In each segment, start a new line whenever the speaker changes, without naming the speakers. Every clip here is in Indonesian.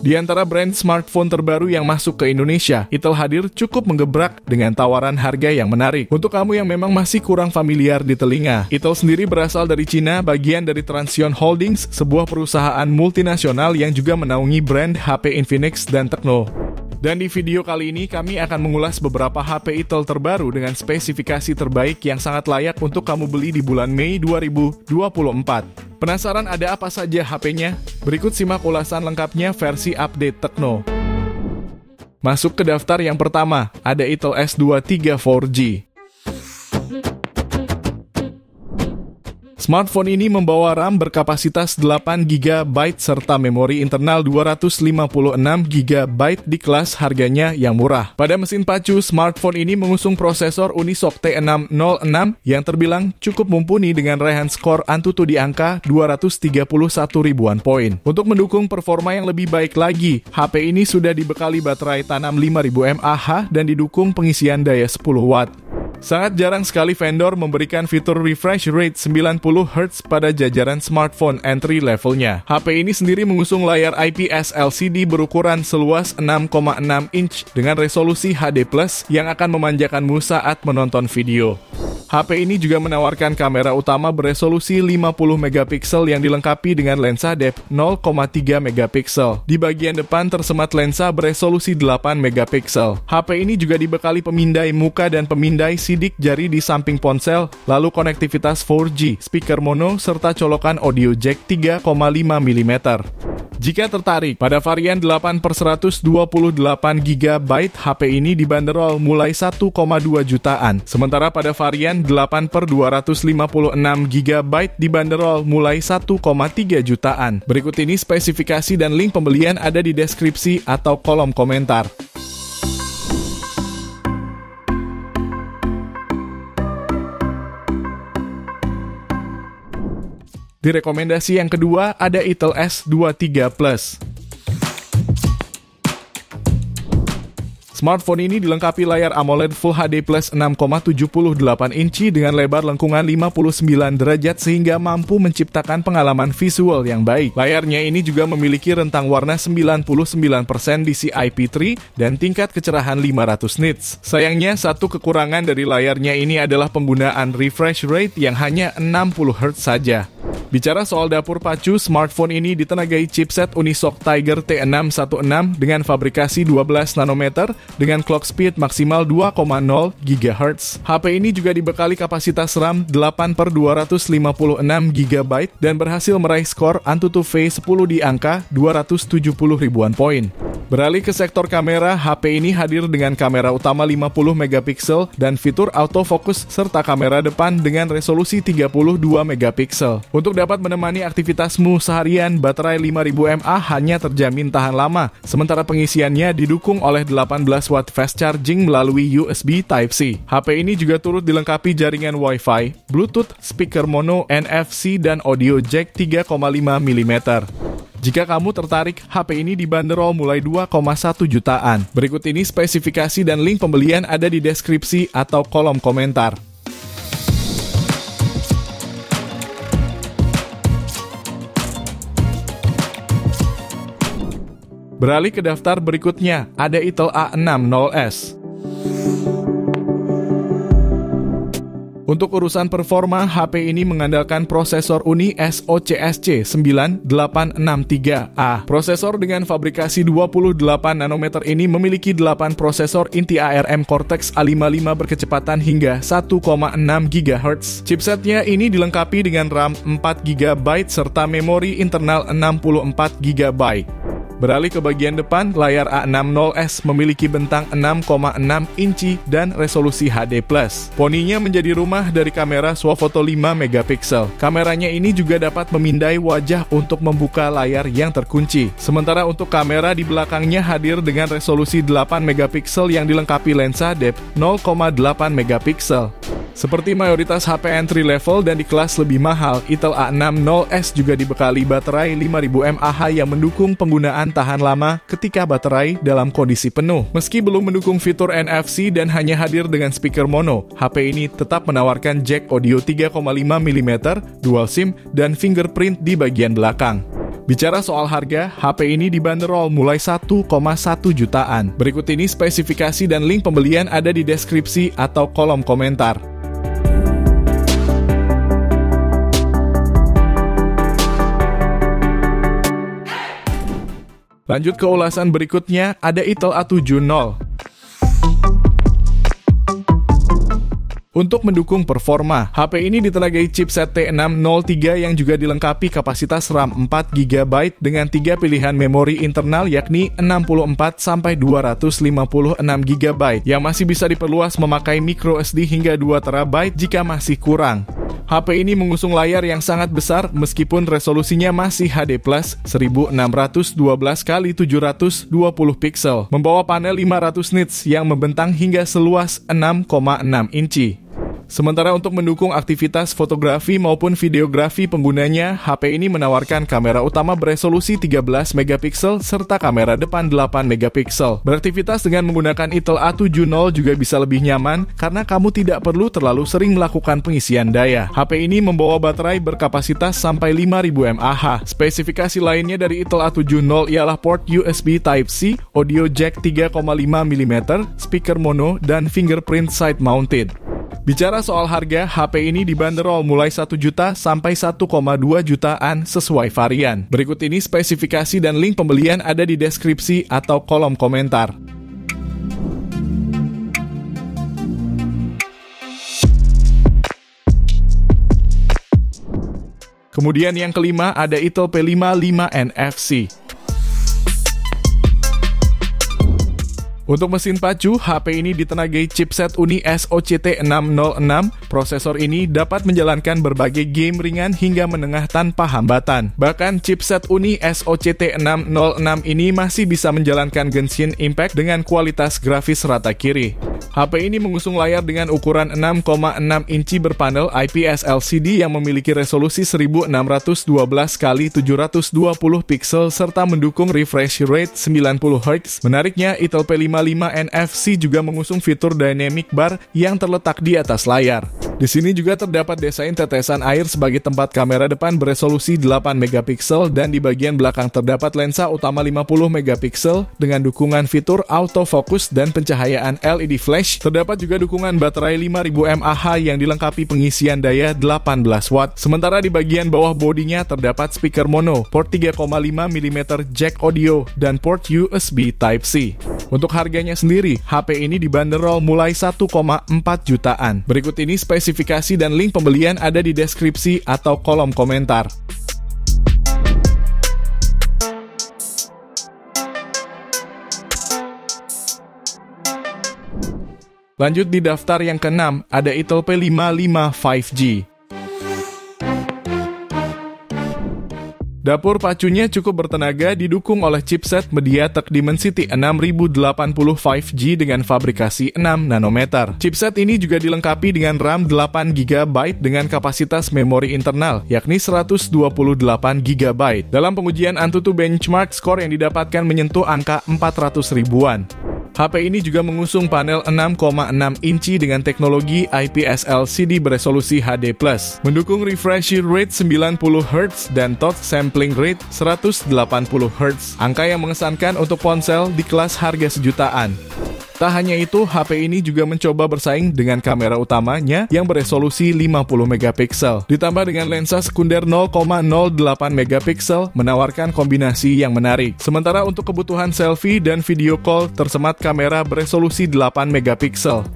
Di antara brand smartphone terbaru yang masuk ke Indonesia, Itel hadir cukup menggebrak dengan tawaran harga yang menarik. Untuk kamu yang memang masih kurang familiar di telinga, Itel sendiri berasal dari Cina, bagian dari Transsion Holdings, sebuah perusahaan multinasional yang juga menaungi brand HP Infinix dan Tecno. Dan di video kali ini kami akan mengulas beberapa HP Itel terbaru dengan spesifikasi terbaik yang sangat layak untuk kamu beli di bulan Mei 2024. Penasaran ada apa saja HP-nya? Berikut simak ulasan lengkapnya versi update Tekno. Masuk ke daftar yang pertama, ada Itel S23 4G. Smartphone ini membawa RAM berkapasitas 8 GB serta memori internal 256 GB di kelas harganya yang murah. Pada mesin pacu, smartphone ini mengusung prosesor Unisoc T606 yang terbilang cukup mumpuni dengan raihan skor Antutu di angka 231 ribuan poin. Untuk mendukung performa yang lebih baik lagi, HP ini sudah dibekali baterai tanam 5000 mAh dan didukung pengisian daya 10 watt. Sangat jarang sekali vendor memberikan fitur refresh rate 90 Hz pada jajaran smartphone entry levelnya. HP ini sendiri mengusung layar IPS LCD berukuran seluas 6,6 inch dengan resolusi HD+, yang akan memanjakanmu saat menonton video. HP ini juga menawarkan kamera utama beresolusi 50 megapiksel yang dilengkapi dengan lensa depth 0,3 megapiksel. Di bagian depan tersemat lensa beresolusi 8 megapiksel. HP ini juga dibekali pemindai muka dan pemindai sidik jari di samping ponsel, lalu konektivitas 4G, speaker mono, serta colokan audio jack 3,5 mm. Jika tertarik, pada varian 8 per 128 GB HP ini dibanderol mulai 1,2 jutaan. Sementara pada varian 8 per 256 GB dibanderol mulai 1,3 jutaan. Berikut ini spesifikasi dan link pembelian ada di deskripsi atau kolom komentar. Di rekomendasi yang kedua ada Itel S23 Plus. Smartphone ini dilengkapi layar AMOLED Full HD Plus 6,78 inci dengan lebar lengkungan 59 derajat sehingga mampu menciptakan pengalaman visual yang baik. Layarnya ini juga memiliki rentang warna 99% DCI-P3 dan tingkat kecerahan 500 nits. Sayangnya, satu kekurangan dari layarnya ini adalah penggunaan refresh rate yang hanya 60 Hz saja. Bicara soal dapur pacu, smartphone ini ditenagai chipset Unisoc Tiger T616 dengan fabrikasi 12 nanometer dengan clock speed maksimal 2,0 GHz. HP ini juga dibekali kapasitas RAM 8 per 256 GB dan berhasil meraih skor Antutu V10 di angka 270 ribuan poin. Beralih ke sektor kamera, HP ini hadir dengan kamera utama 50 megapiksel dan fitur autofocus serta kamera depan dengan resolusi 32 megapiksel. Untuk dapat menemani aktivitasmu seharian, baterai 5000 mAh hanya terjamin tahan lama, sementara pengisiannya didukung oleh 18 watt fast charging melalui USB Type-C. HP ini juga turut dilengkapi jaringan Wi-Fi, Bluetooth, speaker mono, NFC, dan audio jack 3,5 mm. Jika kamu tertarik, HP ini dibanderol mulai 2,1 jutaan. Berikut ini spesifikasi dan link pembelian ada di deskripsi atau kolom komentar. Beralih ke daftar berikutnya, ada Itel A60s. Untuk urusan performa, HP ini mengandalkan prosesor Uni SoCSC 9863A. Prosesor dengan fabrikasi 28 nanometer ini memiliki 8 prosesor inti ARM Cortex A55 berkecepatan hingga 1,6 GHz. Chipsetnya ini dilengkapi dengan RAM 4 GB serta memori internal 64 GB. Beralih ke bagian depan, layar A60s memiliki bentang 6,6 inci dan resolusi HD+. Poninya menjadi rumah dari kamera swafoto 5 megapiksel. Kameranya ini juga dapat memindai wajah untuk membuka layar yang terkunci. Sementara untuk kamera di belakangnya hadir dengan resolusi 8 megapiksel yang dilengkapi lensa depth 0,8 megapiksel. Seperti mayoritas HP entry level dan di kelas lebih mahal, Intel A60s juga dibekali baterai 5000 mAh yang mendukung penggunaan tahan lama ketika baterai dalam kondisi penuh. Meski belum mendukung fitur NFC dan hanya hadir dengan speaker mono, HP ini tetap menawarkan jack audio 3,5 mm, dual SIM, dan fingerprint di bagian belakang. Bicara soal harga, HP ini dibanderol mulai 1,1 jutaan. Berikut ini spesifikasi dan link pembelian ada di deskripsi atau kolom komentar. Lanjut ke ulasan berikutnya, ada Intel A70. Untuk mendukung performa, HP ini ditenagai chipset T603 yang juga dilengkapi kapasitas RAM 4GB dengan tiga pilihan memori internal yakni 64 sampai 256GB yang masih bisa diperluas memakai microSD hingga 2TB jika masih kurang. HP ini mengusung layar yang sangat besar meskipun resolusinya masih HD+, 1612 x 720 pixel, membawa panel 500 nits yang membentang hingga seluas 6,6 inci. Sementara untuk mendukung aktivitas fotografi maupun videografi penggunanya, HP ini menawarkan kamera utama beresolusi 13 megapiksel serta kamera depan 8 megapiksel. Beraktivitas dengan menggunakan Intel A70 juga bisa lebih nyaman karena kamu tidak perlu terlalu sering melakukan pengisian daya. HP ini membawa baterai berkapasitas sampai 5000 mAh. Spesifikasi lainnya dari Intel A70 ialah port USB Type-C, audio jack 3,5 mm, speaker mono, dan fingerprint side mounted. Bicara soal harga, HP ini dibanderol mulai 1 juta sampai 1,2 jutaan sesuai varian. Berikut ini spesifikasi dan link pembelian ada di deskripsi atau kolom komentar. Kemudian yang kelima ada Intel P55 NFC. Untuk mesin pacu, HP ini ditenagai chipset Uni SOCT 606. Prosesor ini dapat menjalankan berbagai game ringan hingga menengah tanpa hambatan. Bahkan chipset Uni SOCT 606 ini masih bisa menjalankan Genshin Impact dengan kualitas grafis rata kiri. HP ini mengusung layar dengan ukuran 6,6 inci berpanel IPS LCD yang memiliki resolusi 1612 x 720 pixel serta mendukung refresh rate 90 Hz. Menariknya, Intel P55 NFC juga mengusung fitur dynamic bar yang terletak di atas layar. Di sini juga terdapat desain tetesan air sebagai tempat kamera depan beresolusi 8 megapiksel dan di bagian belakang terdapat lensa utama 50 megapiksel dengan dukungan fitur autofocus dan pencahayaan LED flash. Terdapat juga dukungan baterai 5000 mAh yang dilengkapi pengisian daya 18 watt. Sementara di bagian bawah bodinya terdapat speaker mono, port 3,5 mm jack audio, dan port USB Type-C. Untuk harganya sendiri, HP ini dibanderol mulai 1,4 jutaan. Berikut ini spesifikasi dan link pembelian ada di deskripsi atau kolom komentar. Lanjut di daftar yang keenam, ada Intel P55 5G. Dapur pacunya cukup bertenaga didukung oleh chipset MediaTek Dimensity 6080 5G dengan fabrikasi 6 nanometer. Chipset ini juga dilengkapi dengan RAM 8 GB dengan kapasitas memori internal, yakni 128 GB. Dalam pengujian Antutu benchmark, skor yang didapatkan menyentuh angka 400 ribuan. HP ini juga mengusung panel 6,6 inci dengan teknologi IPS LCD beresolusi HD+, mendukung refresh rate 90 Hz dan touch sampling rate 180 Hz, angka yang mengesankan untuk ponsel di kelas harga sejutaan. Tak hanya itu, HP ini juga mencoba bersaing dengan kamera utamanya yang beresolusi 50 megapiksel. Ditambah dengan lensa sekunder 0,08 megapiksel menawarkan kombinasi yang menarik. Sementara untuk kebutuhan selfie dan video call tersemat kamera beresolusi 8 megapiksel.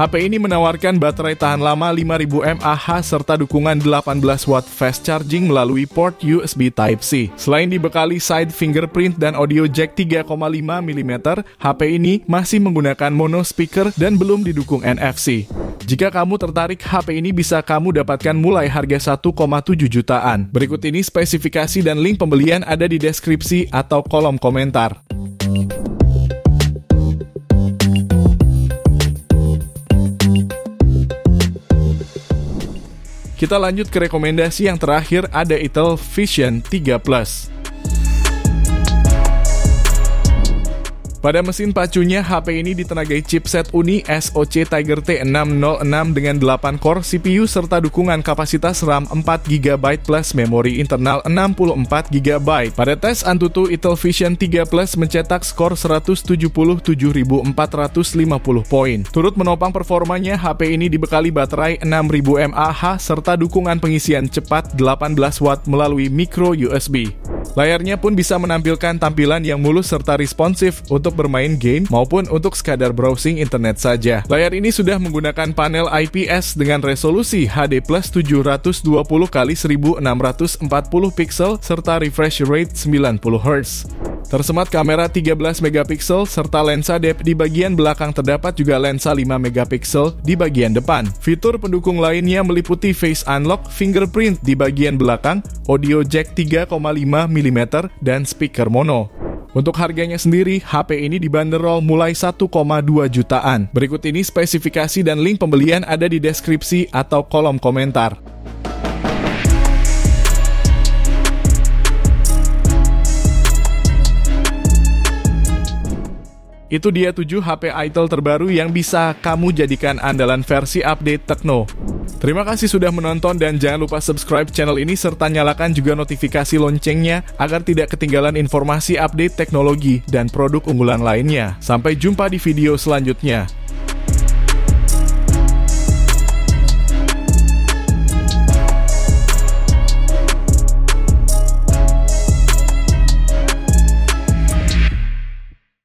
HP ini menawarkan baterai tahan lama 5000 mAh serta dukungan 18 watt fast charging melalui port USB Type-C. Selain dibekali side fingerprint dan audio jack 3,5 mm, HP ini masih menggunakan mono speaker dan belum didukung NFC. Jika kamu tertarik, HP ini bisa kamu dapatkan mulai harga 1,7 jutaan. Berikut ini spesifikasi dan link pembelian ada di deskripsi atau kolom komentar. Kita lanjut ke rekomendasi yang terakhir ada Intel Vision 3 Plus. Pada mesin pacunya, HP ini ditenagai chipset Uni SoC Tiger T606 dengan 8 core CPU serta dukungan kapasitas RAM 4GB plus memori internal 64GB. Pada tes Antutu Intellivision 3 Plus mencetak skor 177.450 poin. Turut menopang performanya, HP ini dibekali baterai 6000 mAh serta dukungan pengisian cepat 18 watt melalui micro USB. Layarnya pun bisa menampilkan tampilan yang mulus serta responsif untuk bermain game maupun untuk sekadar browsing internet saja. Layar ini sudah menggunakan panel IPS dengan resolusi HD plus 720 x 1640 pixel serta refresh rate 90 Hz. Tersemat kamera 13 megapiksel serta lensa depth di bagian belakang terdapat juga lensa 5 megapiksel di bagian depan. Fitur pendukung lainnya meliputi face unlock, fingerprint di bagian belakang, audio jack 3,5 mm dan speaker mono. Untuk harganya sendiri, HP ini dibanderol mulai 1,2 jutaan. Berikut ini spesifikasi dan link pembelian ada di deskripsi atau kolom komentar. Itu dia 7 HP Itel terbaru yang bisa kamu jadikan andalan versi update Tekno. Terima kasih sudah menonton dan jangan lupa subscribe channel ini serta nyalakan juga notifikasi loncengnya agar tidak ketinggalan informasi update teknologi dan produk unggulan lainnya. Sampai jumpa di video selanjutnya.